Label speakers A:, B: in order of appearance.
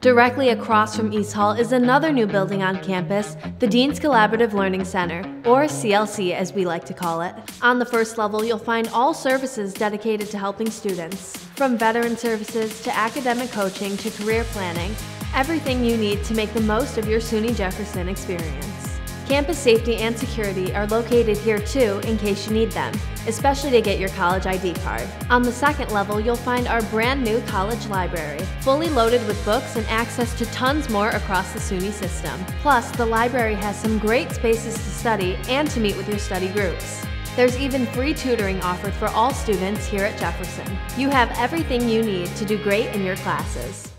A: Directly across from East Hall is another new building on campus, the Dean's Collaborative Learning Center, or CLC as we like to call it. On the first level, you'll find all services dedicated to helping students. From veteran services to academic coaching to career planning, everything you need to make the most of your SUNY Jefferson experience. Campus safety and security are located here too in case you need them, especially to get your college ID card. On the second level, you'll find our brand new college library, fully loaded with books and access to tons more across the SUNY system. Plus, the library has some great spaces to study and to meet with your study groups. There's even free tutoring offered for all students here at Jefferson. You have everything you need to do great in your classes.